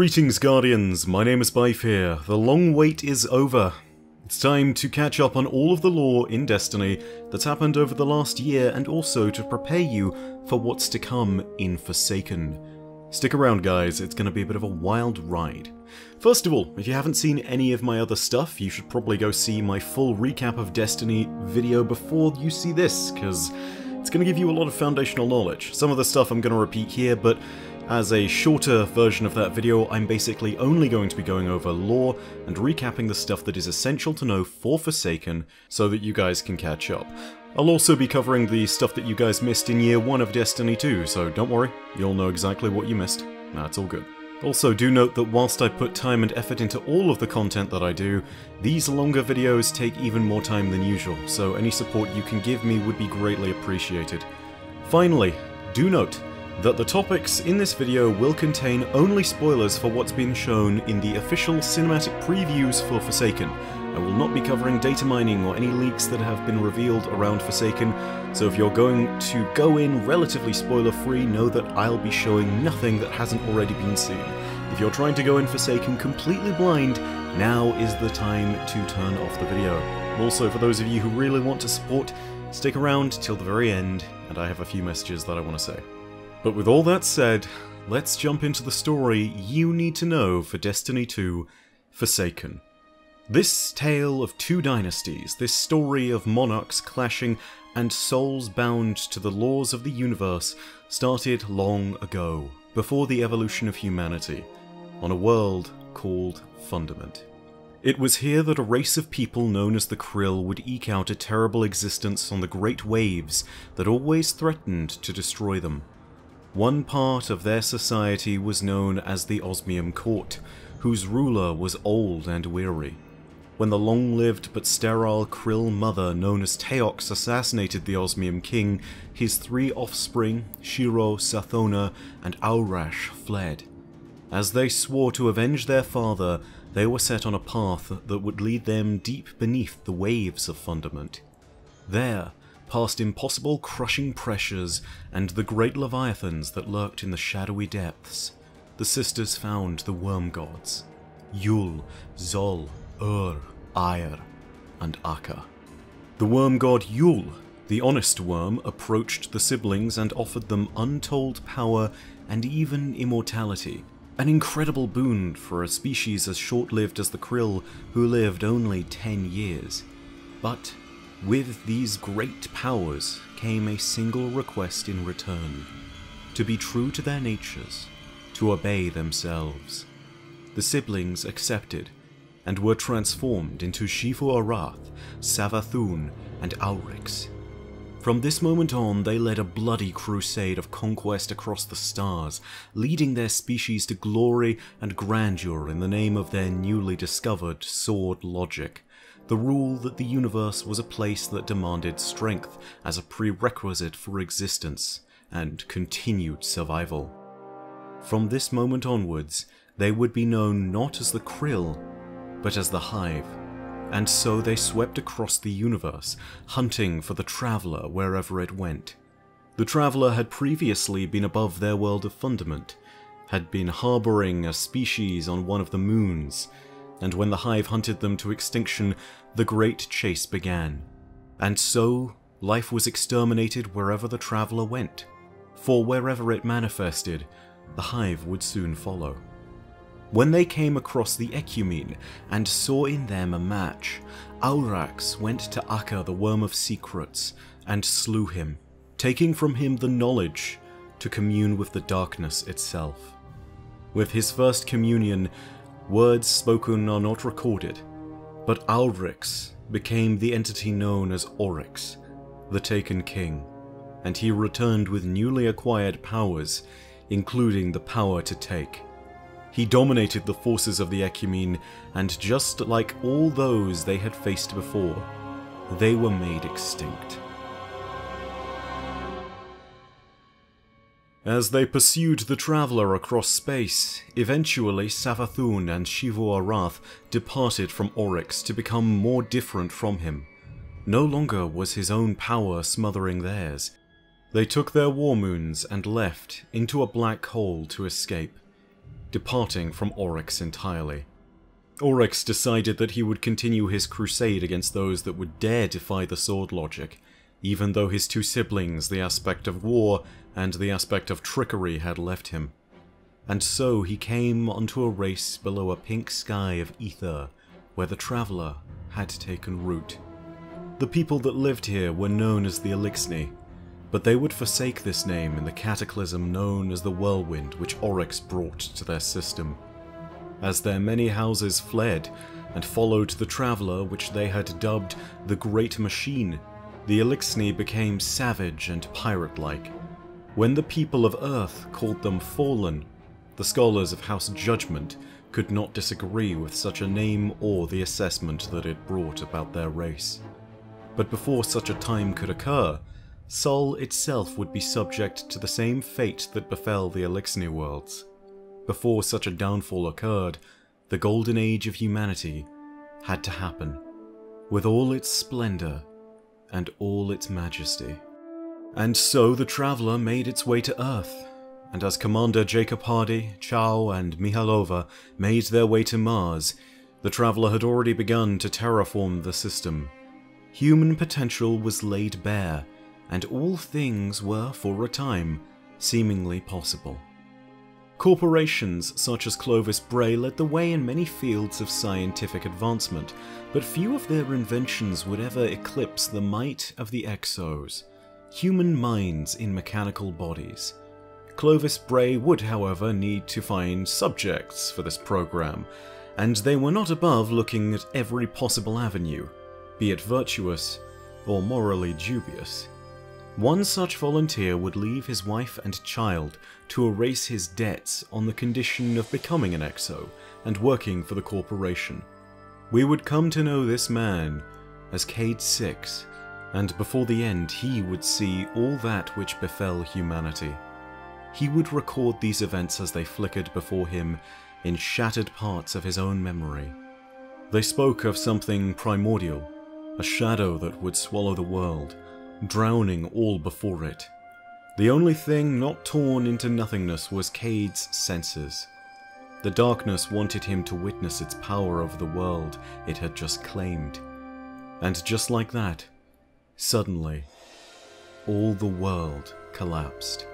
Greetings Guardians, my name is Byf here. The long wait is over. It's time to catch up on all of the lore in Destiny that's happened over the last year and also to prepare you for what's to come in Forsaken. Stick around guys, it's going to be a bit of a wild ride. First of all, if you haven't seen any of my other stuff, you should probably go see my full recap of Destiny video before you see this, because it's going to give you a lot of foundational knowledge. Some of the stuff I'm going to repeat here, but as a shorter version of that video, I'm basically only going to be going over lore and recapping the stuff that is essential to know for Forsaken so that you guys can catch up. I'll also be covering the stuff that you guys missed in year 1 of Destiny 2, so don't worry, you'll know exactly what you missed. That's all good. Also, do note that whilst I put time and effort into all of the content that I do, these longer videos take even more time than usual, so any support you can give me would be greatly appreciated. Finally, do note that the topics in this video will contain only spoilers for what's been shown in the official cinematic previews for Forsaken. I will not be covering data mining or any leaks that have been revealed around Forsaken, so if you're going to go in relatively spoiler free, know that I'll be showing nothing that hasn't already been seen. If you're trying to go in Forsaken completely blind, now is the time to turn off the video. Also, for those of you who really want to support, stick around till the very end, and I have a few messages that I want to say. But with all that said, let's jump into the story you need to know for Destiny 2 Forsaken. This tale of two dynasties, this story of monarchs clashing and souls bound to the laws of the universe, started long ago, before the evolution of humanity, on a world called Fundament. It was here that a race of people known as the Krill would eke out a terrible existence on the great waves that always threatened to destroy them. One part of their society was known as the Osmium Court, whose ruler was old and weary. When the long-lived but sterile Krill mother known as Taox assassinated the Osmium king, his three offspring, Xi Ro, Sathona, and Aurash, fled. As they swore to avenge their father, they were set on a path that would lead them deep beneath the waves of Fundament. There, past impossible crushing pressures and the great leviathans that lurked in the shadowy depths, the sisters found the worm gods Yul, Xol, Ur, Eir, and Akka. The worm god Yul, the honest worm, approached the siblings and offered them untold power and even immortality, an incredible boon for a species as short-lived as the Krill, who lived only ten years. But with these great powers came a single request in return to be true to their natures, to obey themselves. The siblings accepted and were transformed into Xivu Arath, Savathun, and Auryx. From this moment on, they led a bloody crusade of conquest across the stars, leading their species to glory and grandeur in the name of their newly discovered sword logic the rule that the universe was a place that demanded strength as a prerequisite for existence and continued survival. From this moment onwards, they would be known not as the Krill, but as the Hive, and so they swept across the universe, hunting for the Traveller wherever it went. The Traveller had previously been above their world of Fundament, had been harbouring a species on one of the moons, and when the Hive hunted them to extinction, the great chase began. And so, life was exterminated wherever the traveller went, for wherever it manifested, the Hive would soon follow. When they came across the Ecumene and saw in them a match, Auryx went to Akka the Worm of Secrets and slew him, taking from him the knowledge to commune with the darkness itself. With his first communion, Words spoken are not recorded, but Auryx became the entity known as Oryx, the Taken King, and he returned with newly acquired powers, including the power to take. He dominated the forces of the Ecumene, and just like all those they had faced before, they were made extinct. As they pursued the traveller across space, eventually Savathun and Xivu Arath departed from Oryx to become more different from him. No longer was his own power smothering theirs. They took their war moons and left into a black hole to escape. departing from Oryx entirely. Oryx decided that he would continue his crusade against those that would dare defy the sword logic, even though his two siblings, the aspect of war and the aspect of trickery, had left him. And so he came onto a race below a pink sky of ether, where the Traveller had taken root. The people that lived here were known as the Eliksni, but they would forsake this name in the cataclysm known as the Whirlwind which Oryx brought to their system. As their many houses fled and followed the Traveller which they had dubbed the Great Machine, the Eliksni became savage and pirate-like. When the people of Earth called them Fallen, the scholars of House Judgment could not disagree with such a name or the assessment that it brought about their race. But before such a time could occur, Sol itself would be subject to the same fate that befell the Eliksni worlds. Before such a downfall occurred, the golden age of humanity had to happen, with all its splendor and all its majesty. And so the Traveller made its way to Earth, and as Commander Jacob Hardy, Chow, and Mihalova made their way to Mars, the Traveller had already begun to terraform the system. Human potential was laid bare, and all things were, for a time, seemingly possible. Corporations such as Clovis Bray led the way in many fields of scientific advancement, but few of their inventions would ever eclipse the might of the Exos, human minds in mechanical bodies. Clovis Bray would, however, need to find subjects for this program, and they were not above looking at every possible avenue, be it virtuous or morally dubious. One such volunteer would leave his wife and child to erase his debts on the condition of becoming an exo and working for the corporation. We would come to know this man as Cayde 6, and before the end he would see all that which befell humanity. He would record these events as they flickered before him in shattered parts of his own memory. They spoke of something primordial, a shadow that would swallow the world, drowning all before it. The only thing not torn into nothingness was Cayde's senses. The darkness wanted him to witness its power over the world it had just claimed. And just like that, suddenly, all the world collapsed.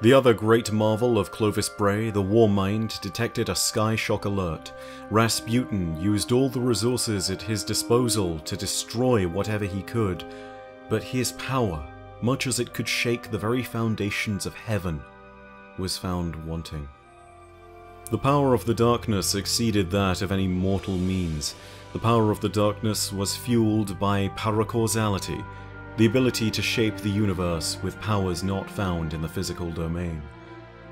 The other great marvel of Clovis Bray, the Warmind, detected a sky shock alert. Rasputin used all the resources at his disposal to destroy whatever he could, but his power, much as it could shake the very foundations of heaven, was found wanting. The power of the darkness exceeded that of any mortal means. The power of the darkness was fueled by paracausality, the ability to shape the universe with powers not found in the physical domain.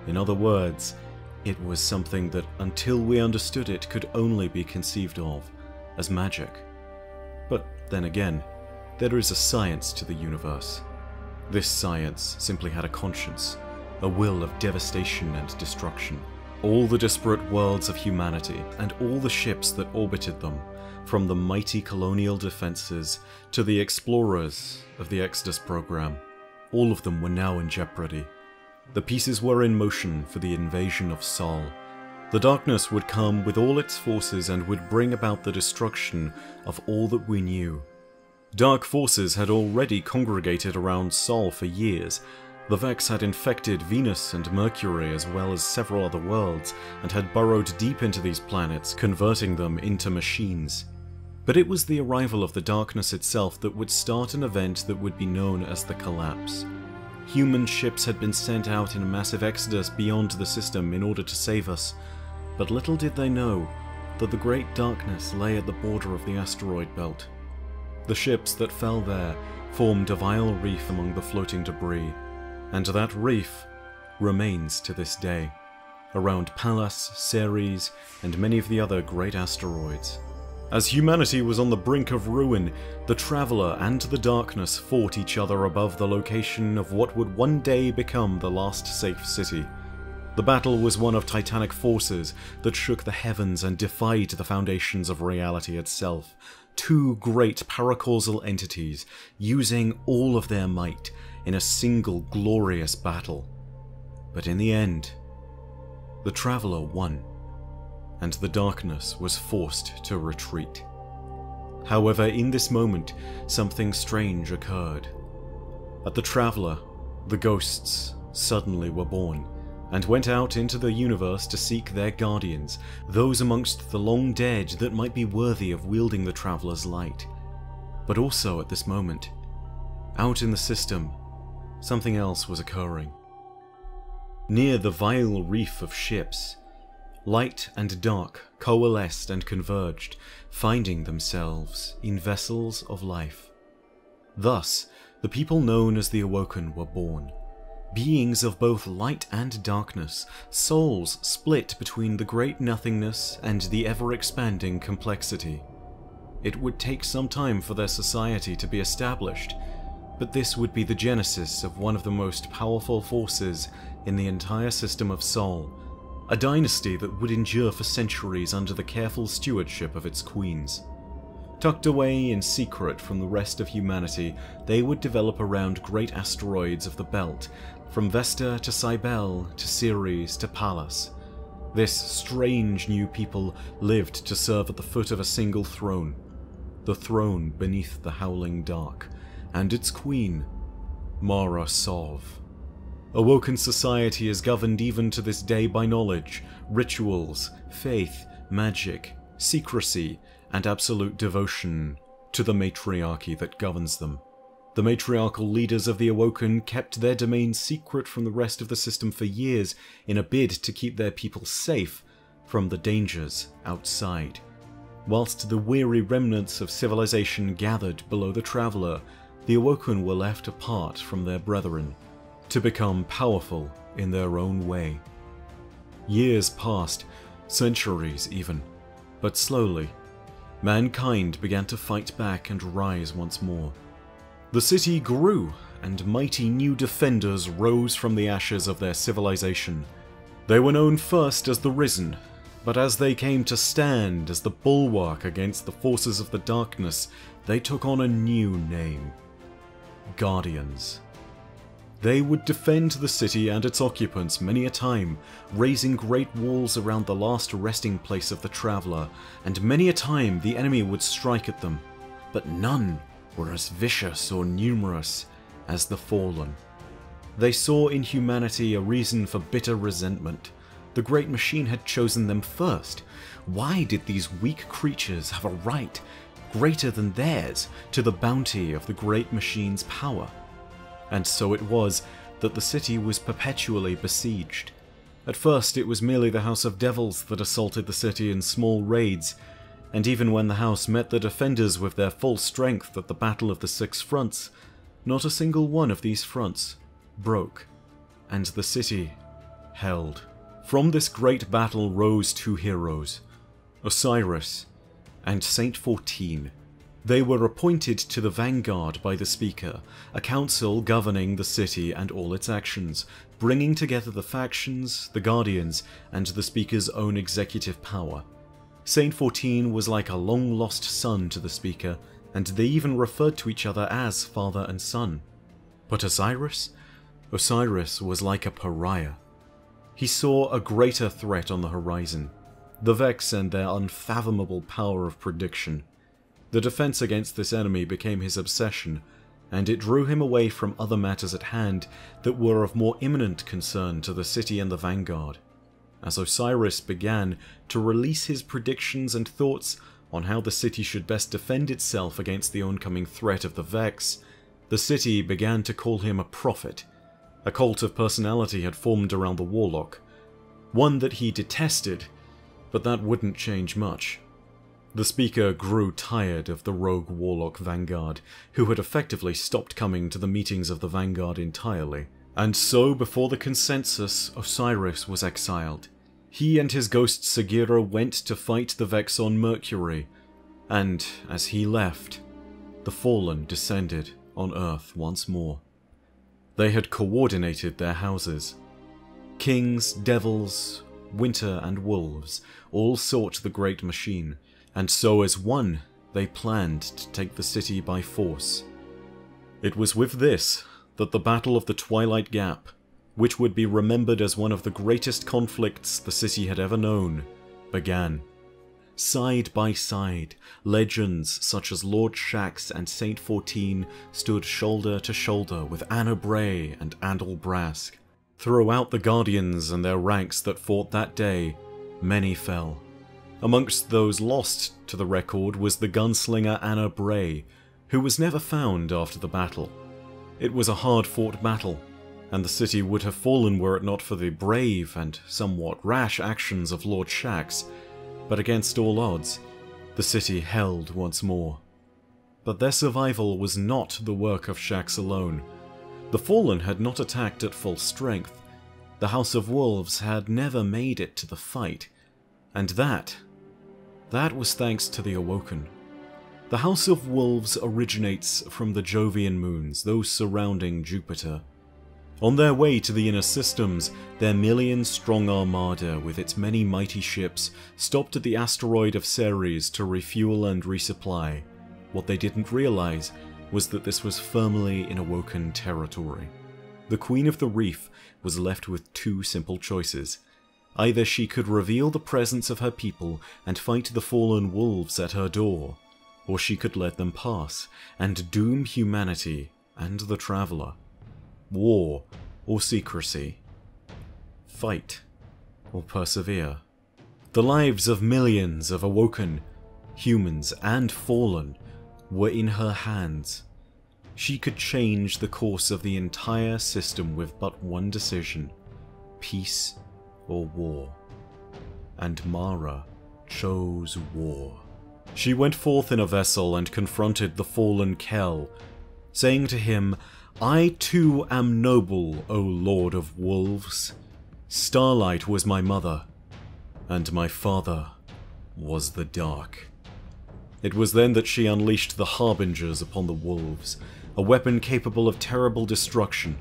In other words, it was something that, until we understood it, could only be conceived of as magic. But then again, there is a science to the universe. This science simply had a conscience, a will of devastation and destruction. All the disparate worlds of humanity, and all the ships that orbited them, from the mighty colonial defenses to the explorers of the Exodus program, all of them were now in jeopardy. The pieces were in motion for the invasion of Sol. The darkness would come with all its forces and would bring about the destruction of all that we knew. Dark forces had already congregated around Sol for years. The Vex had infected Venus and Mercury as well as several other worlds, and had burrowed deep into these planets, converting them into machines. But it was the arrival of the darkness itself that would start an event that would be known as the Collapse. Human ships had been sent out in a massive exodus beyond the system in order to save us, but little did they know that the great darkness lay at the border of the asteroid belt. The ships that fell there formed a vile reef among the floating debris, and that reef remains to this day, around Pallas, Ceres, and many of the other great asteroids. As humanity was on the brink of ruin, the Traveller and the Darkness fought each other above the location of what would one day become the last safe city. The battle was one of titanic forces that shook the heavens and defied the foundations of reality itself. Two great paracausal entities using all of their might in a single glorious battle. But in the end, The Traveller won, and the darkness was forced to retreat. However, in this moment, something strange occurred. At the Traveller, the ghosts suddenly were born, and went out into the universe to seek their guardians, those amongst the long dead that might be worthy of wielding the Traveller's light. But also at this moment, out in the system, something else was occurring. Near the vile reef of ships, light and dark coalesced and converged, finding themselves in vessels of life. Thus, the people known as the Awoken were born. Beings of both light and darkness, souls split between the great nothingness and the ever-expanding complexity. It would take some time for their society to be established, but this would be the genesis of one of the most powerful forces in the entire system of Sol, a dynasty that would endure for centuries under the careful stewardship of its queens. Tucked away in secret from the rest of humanity, they would develop around great asteroids of the belt, from Vesta to Cybele to Ceres to Pallas. This strange new people lived to serve at the foot of a single throne, the throne beneath the howling dark, and its queen, Mara Sov. Awoken society is governed even to this day by knowledge, rituals, faith, magic, secrecy, and absolute devotion to the matriarchy that governs them. The matriarchal leaders of the Awoken kept their domain secret from the rest of the system for years in a bid to keep their people safe from the dangers outside. Whilst the weary remnants of civilization gathered below the Traveller, the Awoken were left apart from their brethren, to become powerful in their own way. Years passed, centuries even, but slowly, mankind began to fight back and rise once more. The city grew, and mighty new defenders rose from the ashes of their civilization. They were known first as the Risen, but as they came to stand as the bulwark against the forces of the darkness, they took on a new name Guardians. They would defend the city and its occupants many a time, raising great walls around the last resting place of the traveller, and many a time the enemy would strike at them, but none were as vicious or numerous as the fallen. They saw in humanity a reason for bitter resentment. The Great Machine had chosen them first. Why did these weak creatures have a right, greater than theirs, to the bounty of the Great Machine's power? And so it was that the city was perpetually besieged. At first it was merely the House of Devils that assaulted the city in small raids, and even when the house met the defenders with their full strength at the Battle of the Six Fronts, not a single one of these fronts broke, and the city held. From this great battle rose two heroes, Osiris and Saint Fourteen. They were appointed to the vanguard by the Speaker, a council governing the city and all its actions, bringing together the factions, the Guardians, and the Speaker's own executive power. Saint Fourteen was like a long lost son to the Speaker, and they even referred to each other as father and son. But Osiris? Osiris was like a pariah. He saw a greater threat on the horizon, the Vex and their unfathomable power of prediction. The defense against this enemy became his obsession, and it drew him away from other matters at hand that were of more imminent concern to the city and the vanguard as Osiris began to release his predictions and thoughts on how the city should best defend itself against the oncoming threat of the Vex, the city began to call him a prophet. A cult of personality had formed around the Warlock, one that he detested, but that wouldn't change much. The speaker grew tired of the rogue Warlock Vanguard, who had effectively stopped coming to the meetings of the Vanguard entirely. And so, before the consensus, Osiris was exiled. He and his ghost Sagira went to fight the Vex on Mercury, and as he left, the Fallen descended on Earth once more. They had coordinated their houses. Kings, devils, winter, and wolves all sought the great machine, and so as one, they planned to take the city by force. It was with this that the Battle of the Twilight Gap which would be remembered as one of the greatest conflicts the city had ever known, began. Side by side, legends such as Lord Shaxx and Saint Fourteen stood shoulder to shoulder with Anna Bray and Andal Brask. Throughout the Guardians and their ranks that fought that day, many fell. Amongst those lost to the record was the gunslinger Anna Bray, who was never found after the battle. It was a hard-fought battle, and the city would have fallen were it not for the brave and somewhat rash actions of Lord Shaxx, but against all odds, the city held once more. But their survival was not the work of Shaxx alone. The Fallen had not attacked at full strength. The House of Wolves had never made it to the fight. And that, that was thanks to the Awoken. The House of Wolves originates from the Jovian moons, those surrounding Jupiter. On their way to the inner systems, their million-strong armada with its many mighty ships stopped at the asteroid of Ceres to refuel and resupply. What they didn't realize was that this was firmly in Awoken territory. The Queen of the Reef was left with two simple choices. Either she could reveal the presence of her people and fight the fallen wolves at her door, or she could let them pass and doom humanity and the Traveler war or secrecy, fight or persevere. The lives of millions of awoken, humans and fallen, were in her hands. She could change the course of the entire system with but one decision peace or war. And Mara chose war. She went forth in a vessel and confronted the fallen Kell, saying to him, I too am noble, O Lord of Wolves. Starlight was my mother, and my father was the Dark. It was then that she unleashed the Harbingers upon the Wolves, a weapon capable of terrible destruction.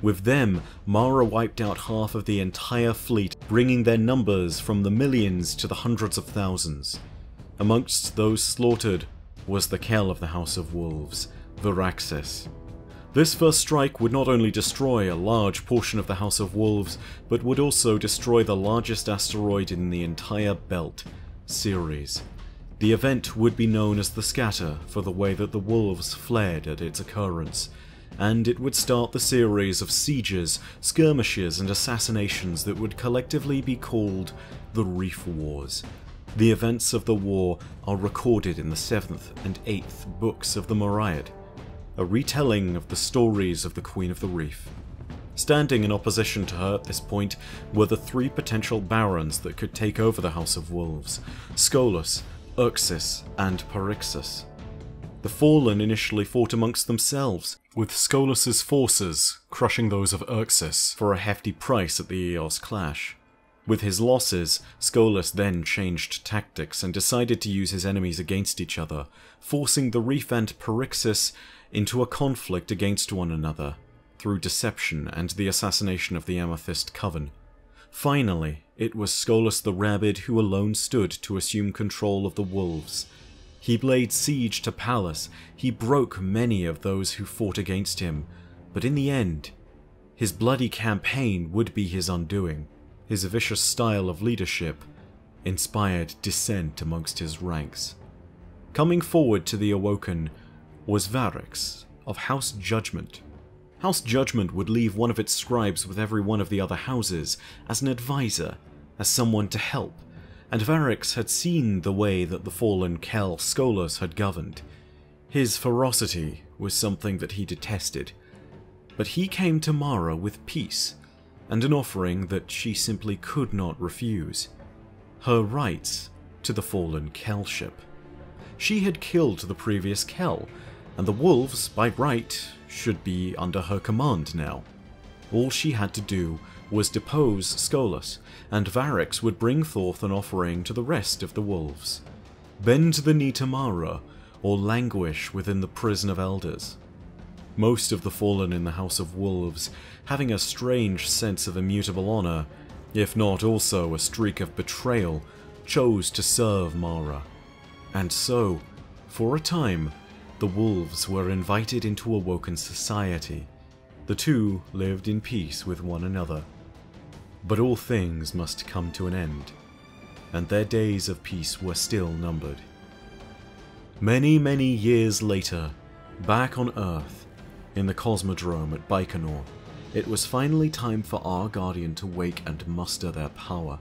With them, Mara wiped out half of the entire fleet, bringing their numbers from the millions to the hundreds of thousands. Amongst those slaughtered was the Kell of the House of Wolves, Virixas, this first strike would not only destroy a large portion of the House of Wolves, but would also destroy the largest asteroid in the entire belt, Ceres. The event would be known as the Scatter for the way that the wolves fled at its occurrence, and it would start the series of sieges, skirmishes, and assassinations that would collectively be called the Reef Wars. The events of the war are recorded in the 7th and 8th books of the Mariad, a retelling of the stories of the Queen of the Reef. Standing in opposition to her at this point were the three potential barons that could take over the House of Wolves, Skolas, Uxis, and Parixus. The Fallen initially fought amongst themselves, with Skolas's forces crushing those of Uxis for a hefty price at the Eos clash. With his losses, Skolas then changed tactics and decided to use his enemies against each other, forcing the Reef and Parixus into a conflict against one another through deception and the assassination of the Amethyst Coven. Finally, it was Skolas the Rabid who alone stood to assume control of the wolves. He laid siege to Pallas, he broke many of those who fought against him, but in the end, his bloody campaign would be his undoing. His vicious style of leadership inspired dissent amongst his ranks. Coming forward to the Awoken was Variks of House Judgment. House Judgment would leave one of its scribes with every one of the other houses as an advisor, as someone to help, and Variks had seen the way that the fallen Kell Skolas had governed. His ferocity was something that he detested, but he came to Mara with peace, and an offering that she simply could not refuse. Her rights to the fallen Kellship. She had killed the previous Kell, and the wolves, by right, should be under her command now. All she had to do was depose Skolas, and Variks would bring forth an offering to the rest of the wolves. Bend the knee to Mara, or languish within the prison of elders. Most of the fallen in the House of Wolves, having a strange sense of immutable honor, if not also a streak of betrayal, chose to serve Mara. And so, for a time, the wolves were invited into Awoken society. The two lived in peace with one another. But all things must come to an end, and their days of peace were still numbered. Many, many years later, back on Earth, in the Cosmodrome at Baikonur, it was finally time for our Guardian to wake and muster their power.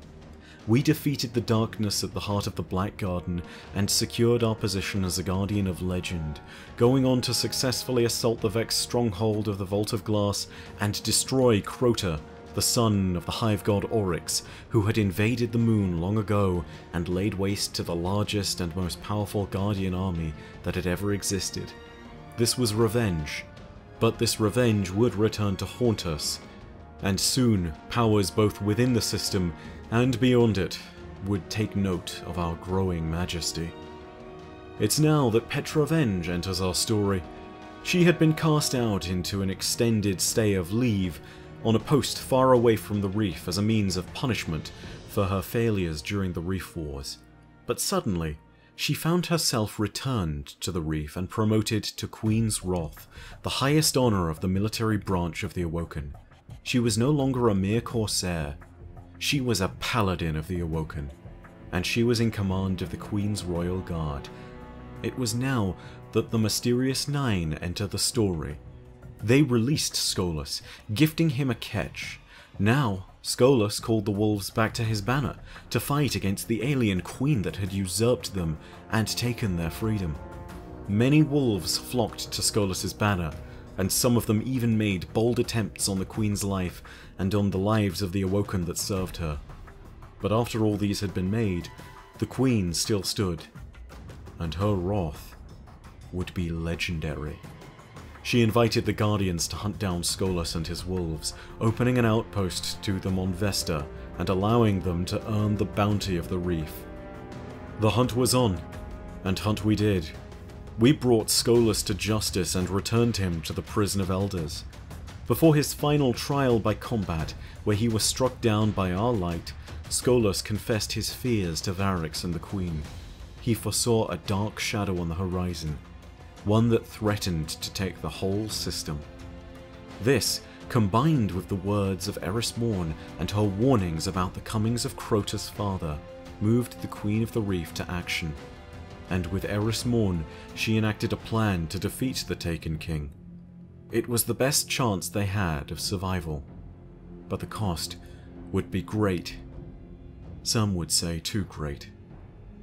We defeated the darkness at the heart of the Black Garden and secured our position as a Guardian of Legend, going on to successfully assault the Vex stronghold of the Vault of Glass and destroy Crota, the son of the Hive God Oryx, who had invaded the moon long ago and laid waste to the largest and most powerful Guardian army that had ever existed. This was revenge, but this revenge would return to haunt us, and soon powers both within the system and beyond it would take note of our growing majesty. It's now that Petra Venj enters our story. She had been cast out into an extended stay of leave on a post far away from the reef as a means of punishment for her failures during the Reef Wars. But suddenly, she found herself returned to the reef and promoted to Queen's Wrath, the highest honour of the military branch of the Awoken. She was no longer a mere corsair, she was a paladin of the Awoken, and she was in command of the Queen's Royal Guard. It was now that the Mysterious Nine enter the story. They released Skolas, gifting him a ketch. Now, Skolas called the wolves back to his banner to fight against the alien queen that had usurped them and taken their freedom. Many wolves flocked to Skolas's banner, and some of them even made bold attempts on the queen's life and on the lives of the Awoken that served her. But after all these had been made, the Queen still stood, and her wrath would be legendary. She invited the Guardians to hunt down Skolas and his wolves, opening an outpost to them on Vesta and allowing them to earn the bounty of the reef. The hunt was on, and hunt we did. We brought Skolas to justice and returned him to the prison of elders. Before his final trial by combat, where he was struck down by our light, Skolas confessed his fears to Variks and the Queen. He foresaw a dark shadow on the horizon, one that threatened to take the whole system. This, combined with the words of Eris Morn and her warnings about the comings of Crota's father, moved the Queen of the Reef to action. And with Eris Morn, she enacted a plan to defeat the Taken King. It was the best chance they had of survival, but the cost would be great. Some would say too great.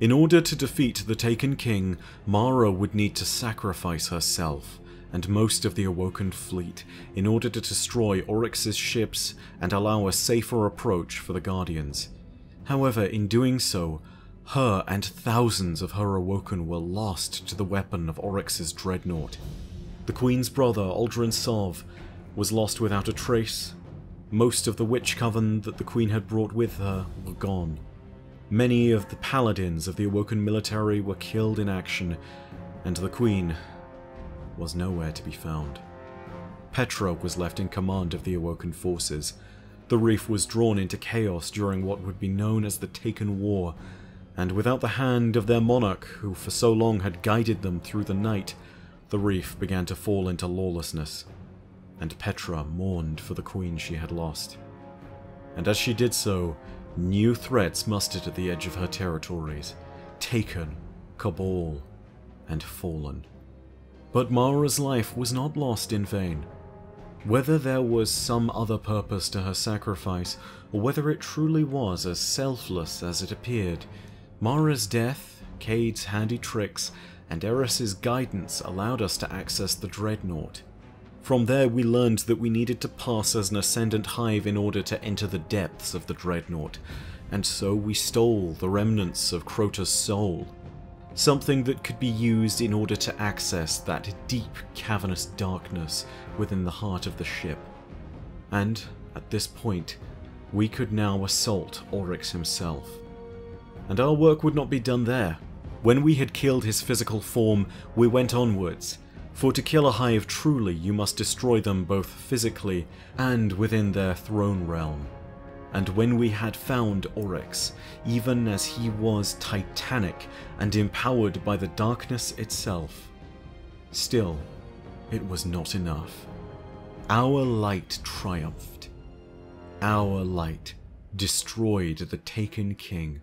In order to defeat the Taken King, Mara would need to sacrifice herself and most of the Awoken fleet in order to destroy Oryx's ships and allow a safer approach for the Guardians. However, in doing so, her and thousands of her Awoken were lost to the weapon of Oryx's dreadnought. The Queen's brother, Uldren Sov, was lost without a trace. Most of the witch coven that the Queen had brought with her were gone. Many of the paladins of the Awoken military were killed in action, and the Queen was nowhere to be found. Petra was left in command of the Awoken forces. The reef was drawn into chaos during what would be known as the Taken War, and without the hand of their monarch, who for so long had guided them through the night, the reef began to fall into lawlessness, and Petra mourned for the queen she had lost. And as she did so, new threats mustered at the edge of her territories Taken, Cabal, and Fallen. But Mara's life was not lost in vain. Whether there was some other purpose to her sacrifice, or whether it truly was as selfless as it appeared, Mara's death, Cayde's handy tricks, and Eris's guidance allowed us to access the Dreadnought. From there we learned that we needed to pass as an Ascendant Hive in order to enter the depths of the Dreadnought, and so we stole the remnants of Crota's soul. Something that could be used in order to access that deep, cavernous darkness within the heart of the ship. And, at this point, we could now assault Oryx himself. And our work would not be done there. When we had killed his physical form, we went onwards, for to kill a hive truly you must destroy them both physically and within their throne realm. And when we had found Oryx, even as he was titanic and empowered by the darkness itself, still, it was not enough. our light triumphed. Our light destroyed the Taken King,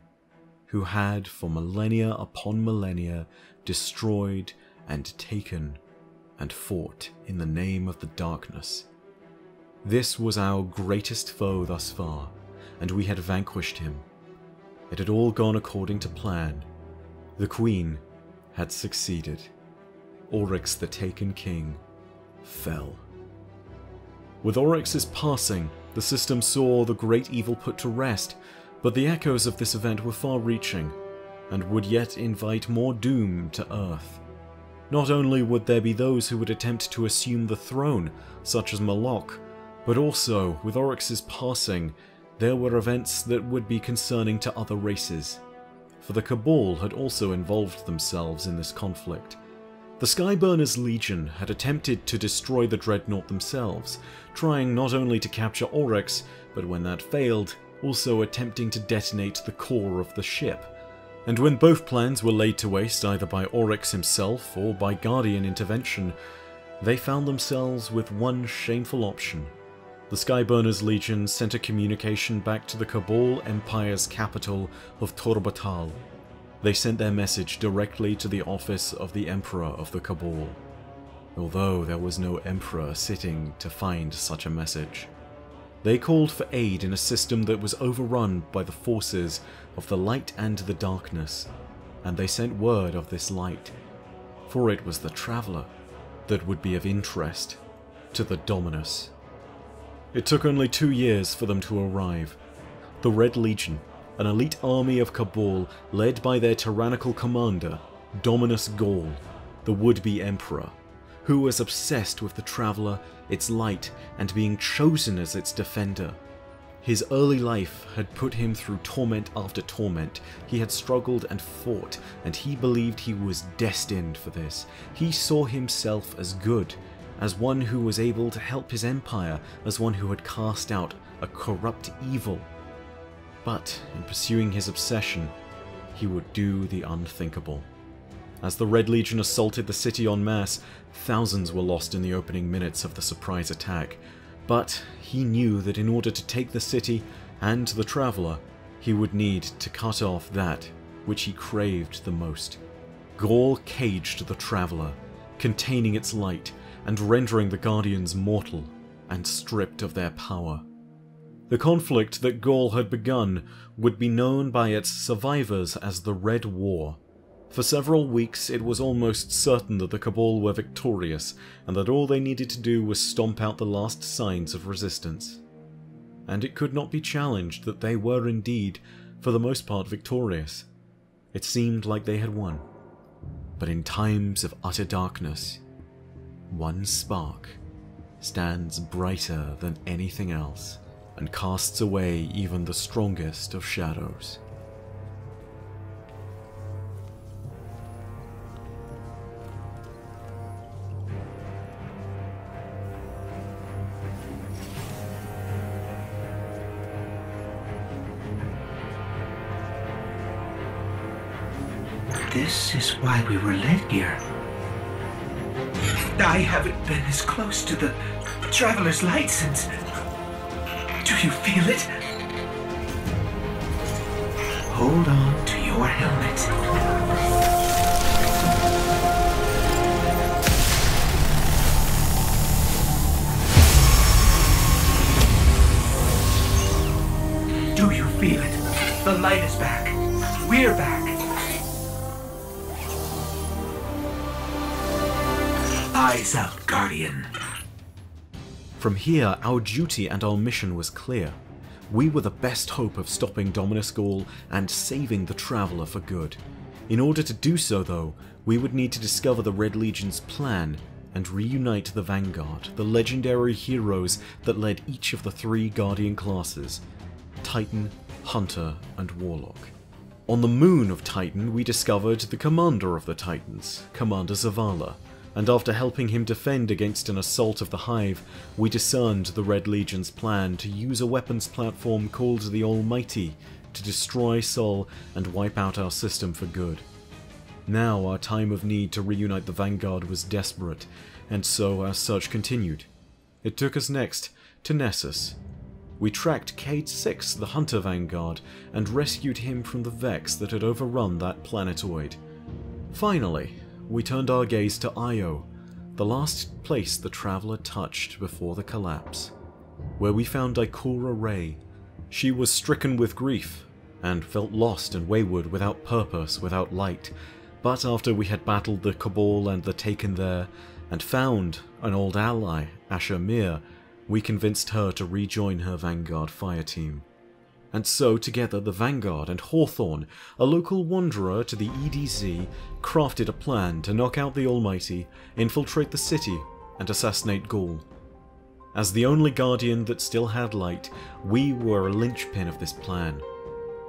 who had for millennia upon millennia destroyed and taken and fought in the name of the darkness. This was our greatest foe thus far, and we had vanquished him. It had all gone according to plan. The Queen had succeeded. Oryx the Taken King fell. With Oryx's passing, the system saw the great evil put to rest, but the echoes of this event were far reaching, and would yet invite more doom to Earth. Not only would there be those who would attempt to assume the throne, such as Moloch, but also, with Oryx's passing, there were events that would be concerning to other races. For the Cabal had also involved themselves in this conflict. The Skyburners Legion had attempted to destroy the Dreadnought themselves, trying not only to capture Oryx, but when that failed, also attempting to detonate the core of the ship. And when both plans were laid to waste either by Oryx himself or by Guardian intervention, they found themselves with one shameful option. The Skyburners Legion sent a communication back to the Cabal Empire's capital of Torobatl. They sent their message directly to the office of the Emperor of the Cabal, although there was no Emperor sitting to find such a message. They called for aid in a system that was overrun by the forces of the light and the darkness, and they sent word of this light, for it was the Traveller that would be of interest to the Dominus. It took only two years for them to arrive. The Red Legion, an elite army of Cabal led by their tyrannical commander, Dominus Ghaul, the would-be emperor, who was obsessed with the Traveller, its light, and being chosen as its defender. His early life had put him through torment after torment. He had struggled and fought, and he believed he was destined for this. He saw himself as good, as one who was able to help his empire, as one who had cast out a corrupt evil. But in pursuing his obsession, he would do the unthinkable. As the Red Legion assaulted the city en masse, thousands were lost in the opening minutes of the surprise attack. But he knew that in order to take the city and the Traveller, he would need to cut off that which he craved the most. Ghaul caged the Traveller, containing its light and rendering the Guardians mortal and stripped of their power. The conflict that Ghaul had begun would be known by its survivors as the Red War, for several weeks, it was almost certain that the Cabal were victorious, and that all they needed to do was stomp out the last signs of resistance. And it could not be challenged that they were indeed, for the most part, victorious. It seemed like they had won. But in times of utter darkness, one spark stands brighter than anything else and casts away even the strongest of shadows. This is why we were led here. I haven't been as close to the Traveler's Light since... Do you feel it? Hold on to your helmet. Do you feel it? The light is back. We're back. Eyes out, Guardian. From here, our duty and our mission was clear. We were the best hope of stopping Dominus Ghaul and saving the Traveller for good. In order to do so, though, we would need to discover the Red Legion's plan and reunite the Vanguard, the legendary heroes that led each of the three Guardian classes Titan, Hunter, and Warlock. On the moon of Titan, we discovered the commander of the Titans, Commander Zavala, and after helping him defend against an assault of the Hive, we discerned the Red Legion's plan to use a weapons platform called the Almighty to destroy Sol and wipe out our system for good. Now our time of need to reunite the Vanguard was desperate, and so our search continued. It took us next to Nessus. We tracked Cayde 6, the Hunter Vanguard, and rescued him from the Vex that had overrun that planetoid. Finally, we turned our gaze to Io, the last place the Traveller touched before the collapse, where we found Ikora Rey. She was stricken with grief, and felt lost and wayward without purpose, without light, but after we had battled the Cabal and the Taken there, and found an old ally, Asher Mir, we convinced her to rejoin her Vanguard fire team. And so, together, the Vanguard and Hawthorne, a local wanderer to the EDZ, crafted a plan to knock out the Almighty, infiltrate the city, and assassinate Ghaul. As the only Guardian that still had light, we were a linchpin of this plan.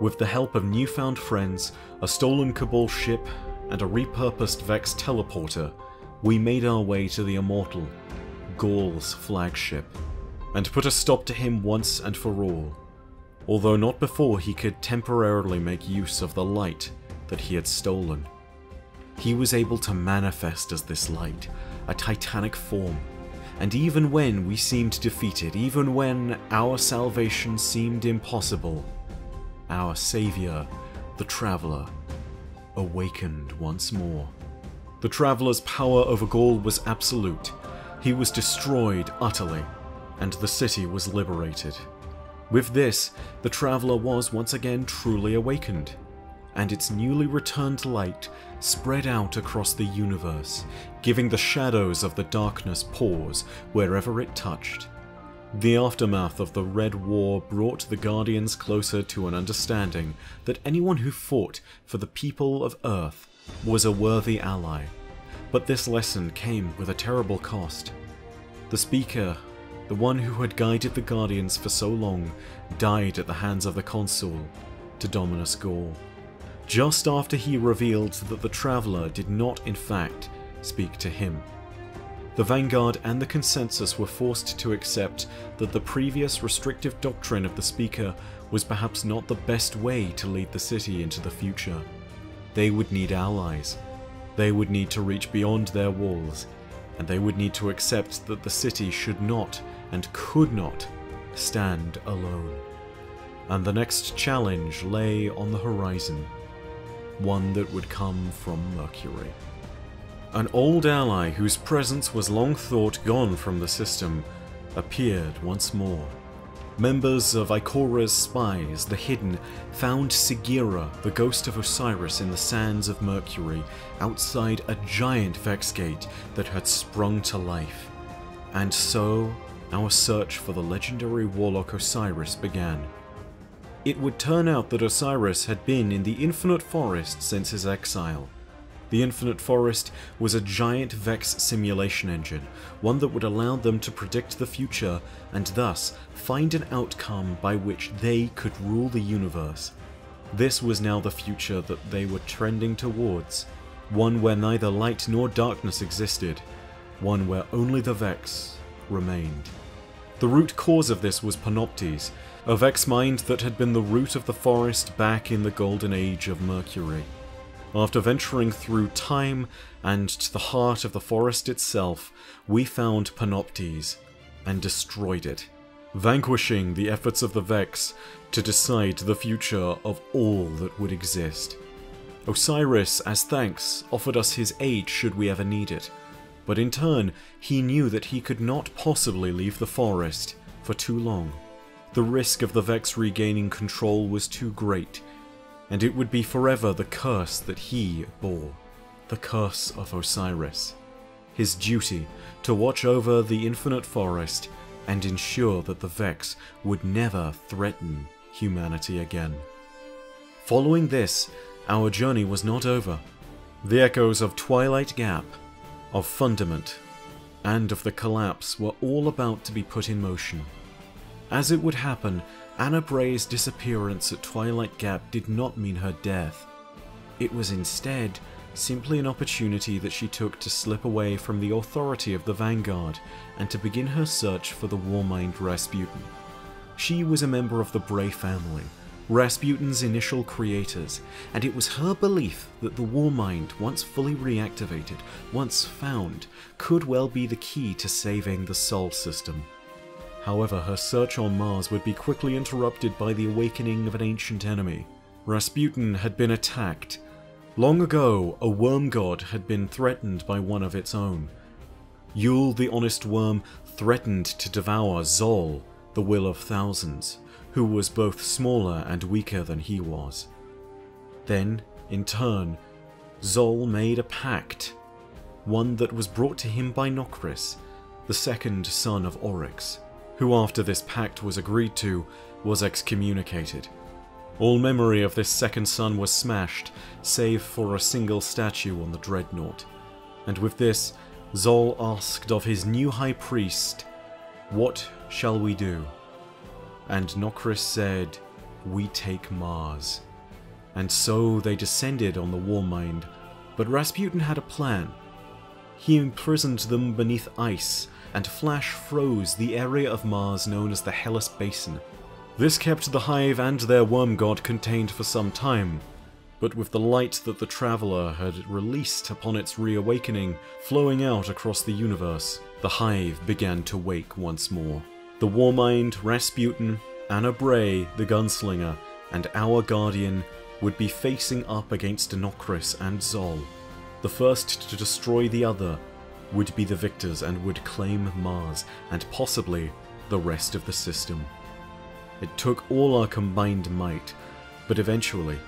With the help of newfound friends, a stolen Cabal ship, and a repurposed Vex teleporter, we made our way to the Immortal, Ghaul's flagship, and put a stop to him once and for all, although not before he could temporarily make use of the light that he had stolen. He was able to manifest as this light, a titanic form, and even when we seemed defeated, even when our salvation seemed impossible, our saviour, the Traveller, awakened once more. The Traveller's power over Ghaul was absolute. He was destroyed utterly, and the city was liberated. With this, the Traveller was once again truly awakened, and its newly returned light spread out across the universe, giving the shadows of the darkness pause wherever it touched. The aftermath of the Red War brought the Guardians closer to an understanding that anyone who fought for the people of Earth was a worthy ally. But this lesson came with a terrible cost. The Speaker, the one who had guided the Guardians for so long, died at the hands of the Consul, to Dominus Ghaul, just after he revealed that the Traveller did not in fact speak to him. The Vanguard and the Consensus were forced to accept that the previous restrictive doctrine of the Speaker was perhaps not the best way to lead the city into the future. They would need allies. They would need to reach beyond their walls, and they would need to accept that the city should not and could not stand alone. And the next challenge lay on the horizon, one that would come from Mercury. An old ally whose presence was long thought gone from the system appeared once more. Members of Ikora's spies, the Hidden, found Sagira, the ghost of Osiris, in the sands of Mercury, outside a giant Vex gate that had sprung to life. And so, our search for the legendary warlock Osiris began. It would turn out that Osiris had been in the Infinite Forest since his exile. The Infinite Forest was a giant Vex simulation engine, one that would allow them to predict the future and thus find an outcome by which they could rule the universe. This was now the future that they were trending towards, one where neither light nor darkness existed, one where only the Vex remained. The root cause of this was Panoptes, a Vex mind that had been the root of the forest back in the golden age of Mercury. After venturing through time and to the heart of the forest itself, we found Panoptes and destroyed it, vanquishing the efforts of the Vex to decide the future of all that would exist. Osiris, as thanks, offered us his aid should we ever need it, but in turn, he knew that he could not possibly leave the forest for too long. The risk of the Vex regaining control was too great, and it would be forever the curse that he bore, the curse of Osiris. His duty to watch over the infinite forest and ensure that the Vex would never threaten humanity again. Following this, our journey was not over. The echoes of Twilight Gap, of Fundament, and of the collapse were all about to be put in motion. As it would happen, Anna Bray's disappearance at Twilight Gap did not mean her death. It was instead simply an opportunity that she took to slip away from the authority of the Vanguard and to begin her search for the Warmind Rasputin. She was a member of the Bray family, Rasputin's initial creators, and it was her belief that the War Mind, once fully reactivated, once found, could well be the key to saving the Sol system. However, her search on Mars would be quickly interrupted by the awakening of an ancient enemy. Rasputin had been attacked. Long ago, a worm god had been threatened by one of its own. Yul the Honest Worm threatened to devour Xol, the Will of Thousands, who was both smaller and weaker than he was. Then, in turn, Xol made a pact, one that was brought to him by Nokris, the second son of Oryx, who after this pact was agreed to, was excommunicated. All memory of this second son was smashed, save for a single statue on the dreadnought. And with this, Xol asked of his new high priest, What shall we do? And Nokris said, We take Mars. And so they descended on the Warmind, but Rasputin had a plan. He imprisoned them beneath ice, and Flash froze the area of Mars known as the Hellas Basin. This kept the Hive and their worm god contained for some time, but with the light that the Traveler had released upon its reawakening flowing out across the universe, the Hive began to wake once more. The Warmind, Rasputin, Anna Bray, the Gunslinger, and our Guardian would be facing up against Nokris and Xol. The first to destroy the other would be the victors and would claim Mars, and possibly the rest of the system. It took all our combined might, but eventually,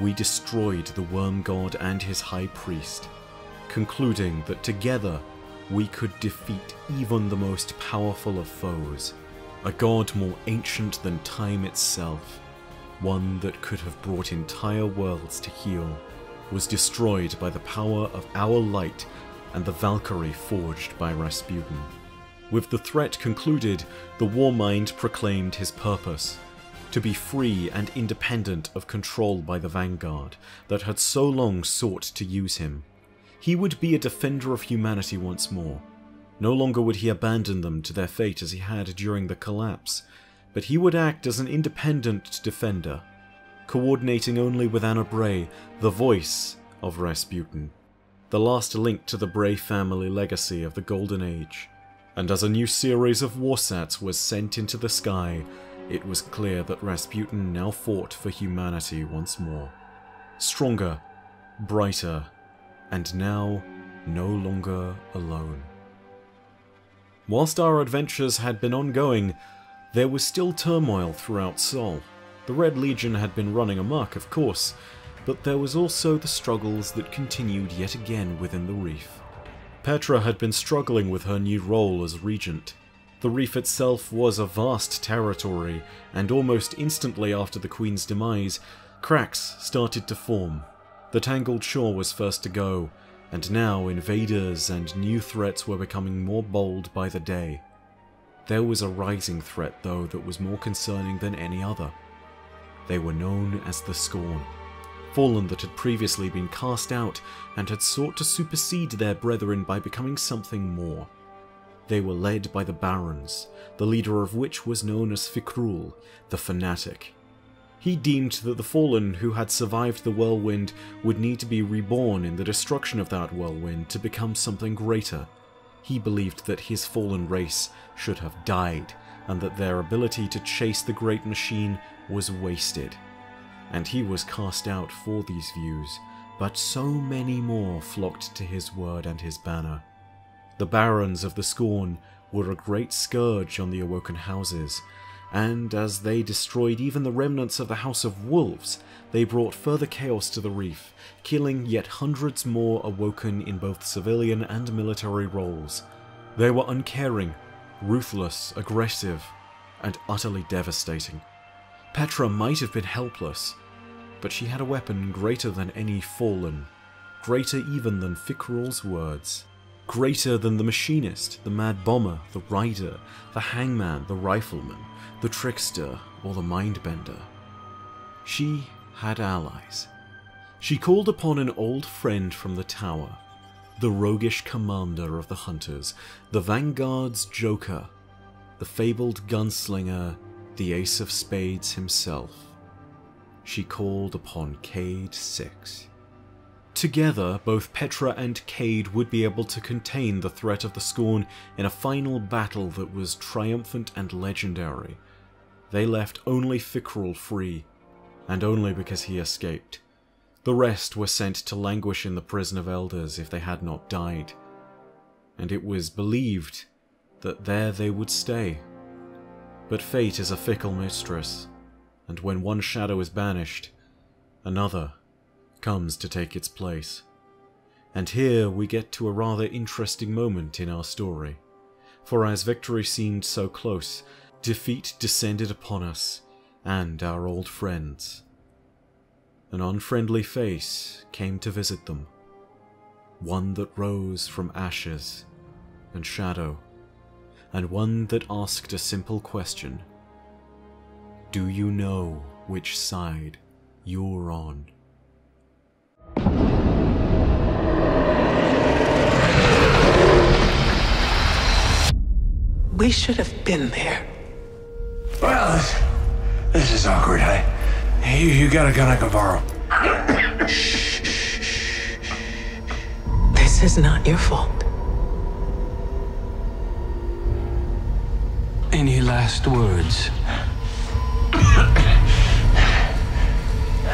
we destroyed the Worm God and his High Priest, concluding that together we could defeat even the most powerful of foes, a god more ancient than time itself, one that could have brought entire worlds to heel, was destroyed by the power of our light and the Valkyrie forged by Rasputin. With the threat concluded, the Warmind proclaimed his purpose to be free and independent of control by the Vanguard that had so long sought to use him. He would be a defender of humanity once more. No longer would he abandon them to their fate as he had during the collapse, but he would act as an independent defender, coordinating only with Anna Bray, the voice of Rasputin, the last link to the Bray family legacy of the Golden Age. And as a new series of warsats was sent into the sky, it was clear that Rasputin now fought for humanity once more. Stronger, brighter, and now no longer alone. Whilst our adventures had been ongoing, there was still turmoil throughout Sol. The Red Legion had been running amok, of course, but there was also the struggles that continued yet again within the reef. Petra had been struggling with her new role as regent. The reef itself was a vast territory, and almost instantly after the Queen's demise, cracks started to form. The Tangled Shore was first to go, and now invaders and new threats were becoming more bold by the day. There was a rising threat, though, that was more concerning than any other. They were known as the Scorn, fallen that had previously been cast out and had sought to supersede their brethren by becoming something more. They were led by the Barons, the leader of which was known as Fikrul, the Fanatic. He deemed that the Fallen who had survived the whirlwind would need to be reborn in the destruction of that whirlwind to become something greater. He believed that his fallen race should have died, and that their ability to chase the great machine was wasted. And he was cast out for these views, but so many more flocked to his word and his banner. The barons of the Scorn were a great scourge on the awoken houses, and as they destroyed even the remnants of the House of Wolves, they brought further chaos to the reef, killing yet hundreds more awoken in both civilian and military roles. They were uncaring, ruthless, aggressive, and utterly devastating. Petra might have been helpless, but she had a weapon greater than any fallen, greater even than Fikrul's words. Greater than the machinist, the mad bomber, the rider, the hangman, the rifleman, the trickster, or the mindbender. She had allies. She called upon an old friend from the tower, the roguish commander of the hunters, the vanguard's joker, the fabled gunslinger, the ace of spades himself. she called upon Cayde 6. Together, both Petra and Cayde would be able to contain the threat of the Scorn in a final battle that was triumphant and legendary. They left only Fikrul free, and only because he escaped. The rest were sent to languish in the prison of elders if they had not died. And it was believed that there they would stay. But fate is a fickle mistress, and when one shadow is banished, another comes to take its place. And here we get to a rather interesting moment in our story. For as victory seemed so close, defeat descended upon us and our old friends. An unfriendly face came to visit them, one that rose from ashes and shadow, and one that asked a simple question Do you know which side you're on? We should have been there. Well, this, this is awkward. I, you, you got a gun I can borrow. This is not your fault. Any last words?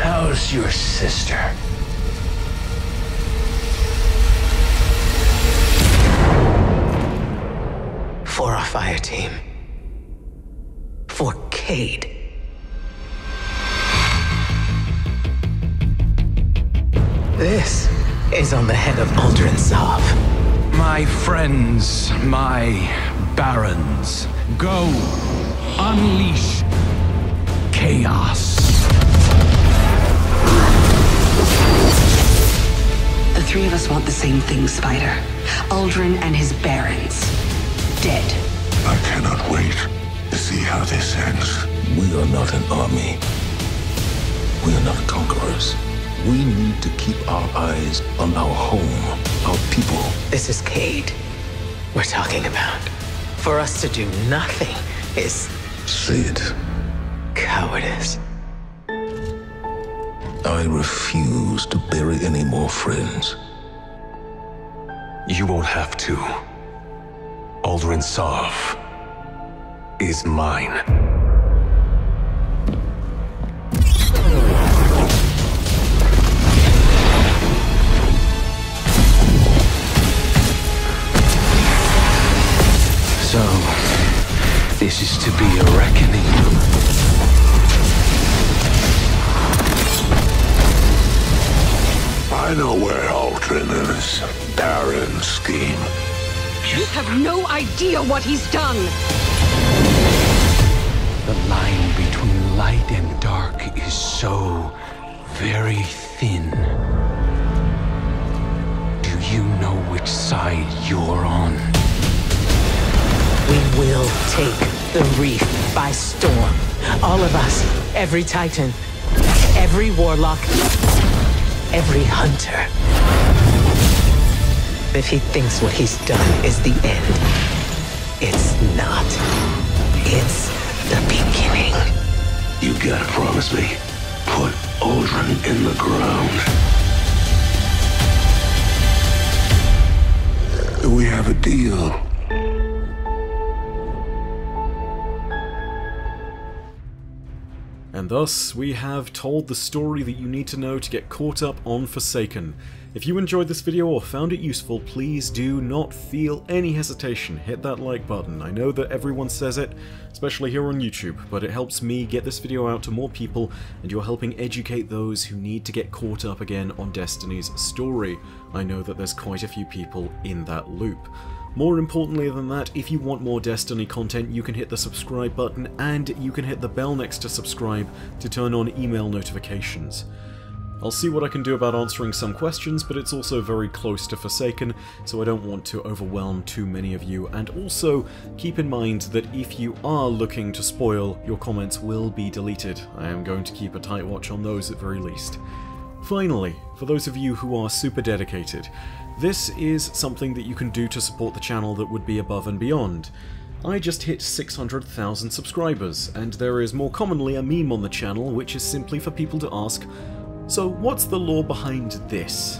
How's your sister? For our fire team. For Cayde. This is on the head of Uldren Sov. My friends, my barons, go unleash chaos. The three of us want the same thing, Spider. Uldren and his barons. Dead. I cannot wait to see how this ends. We are not an army. We are not conquerors. We need to keep our eyes on our home, our people. This is Cayde we're talking about. For us to do nothing is Say it. cowardice. I refuse to bury any more friends. You won't have to. Uldren Sov is mine. So, this is to be a reckoning. I know where Uldren is. Baron scheme. You have no idea what he's done. The line between light and dark is so very thin. Do you know which side you're on? We will take the reef by storm. All of us, every titan, every warlock, every hunter. If he thinks what he's done is the end, it's not. It's the beginning. You gotta promise me. Put Uldren in the ground. We have a deal. And thus, we have told the story that you need to know to get caught up on Forsaken. If you enjoyed this video or found it useful, please do not feel any hesitation. Hit that like button. I know that everyone says it, especially here on YouTube, but it helps me get this video out to more people, and you're helping educate those who need to get caught up again on Destiny's story. I know that there's quite a few people in that loop. More importantly than that, if you want more Destiny content, you can hit the subscribe button and you can hit the bell next to subscribe to turn on email notifications. I'll see what I can do about answering some questions, but it's also very close to Forsaken, so I don't want to overwhelm too many of you, and also keep in mind that if you are looking to spoil, your comments will be deleted. I am going to keep a tight watch on those at very least. Finally, for those of you who are super dedicated, this is something that you can do to support the channel that would be above and beyond. I just hit 600,000 subscribers, and there is more commonly a meme on the channel which is simply for people to ask, so what's the lore behind this?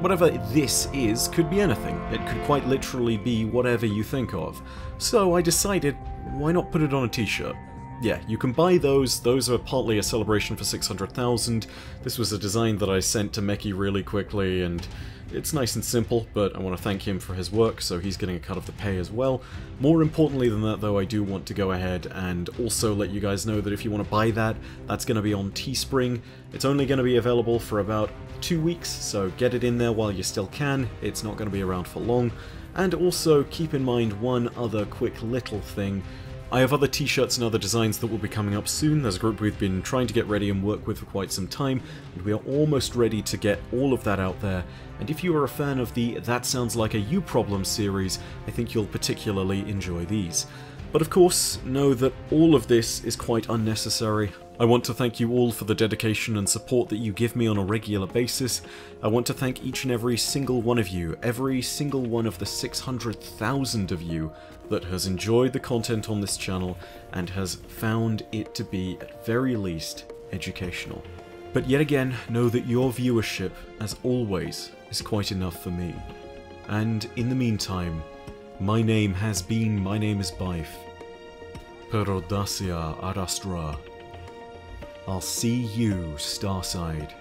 Whatever this is could be anything, it could quite literally be whatever you think of. So I decided, why not put it on a t-shirt? Yeah, you can buy those, those are partly a celebration for 600,000. This was a design that I sent to Meki really quickly, and it's nice and simple, but I want to thank him for his work, so he's getting a cut of the pay as well. More importantly than that, though, I do want to go ahead and also let you guys know that if you want to buy that, that's going to be on Teespring. It's only going to be available for about two weeks, so get it in there while you still can. It's not going to be around for long. And also keep in mind one other quick little thing. I have other t-shirts and other designs that will be coming up soon. There's a group we've been trying to get ready and work with for quite some time, and we are almost ready to get all of that out there. And if you are a fan of the That Sounds Like a You Problem series, I think you'll particularly enjoy these. But of course, know that all of this is quite unnecessary. I want to thank you all for the dedication and support that you give me on a regular basis. I want to thank each and every single one of you, every single one of the 600,000 of you that has enjoyed the content on this channel and has found it to be, at very least, educational. But yet again, know that your viewership, as always, is quite enough for me. And in the meantime, my name has been My Name is Byf. Per Arastra. I'll see you, Starside.